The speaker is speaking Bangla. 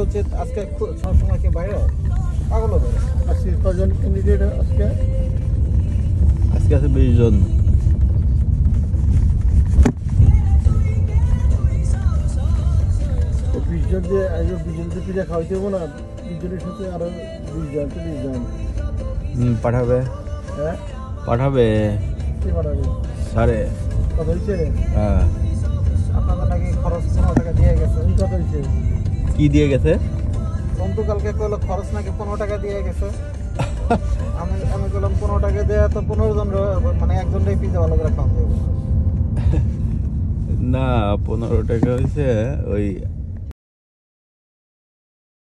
উচিত আজকে সবসময় কি বাইরে? পাগল হবে আজকে কজন ক্যান্ডিডেট আজকে? আজকে আছে বিশ জন। বিশ জন যে আজ বিশ জন যে পিঠা খাওয়াইতে হব না? বিশ জনের সাথে আরও বিশ জন চল্লিশ জন। হুম, পাঠাবে। হ্যাঁ? পাঠাবে। কে পাঠাবে? কত হয়েছে হ্যাঁ। আপনাদের নাকি খরচ পনেরো টাকা দিয়ে গেছে। কত হয়েছে কি দিয়ে গেছে? বন্ধু কালকে কইলো খরচ নাকি পনেরো টাকা দিয়ে গেছে। আমি আমি বললাম পনেরো টাকা দেওয়া তো পনেরো জন মানে একজনটাই পিজা ভালো করে খাওয়া না পনেরো টাকা হয়েছে ওই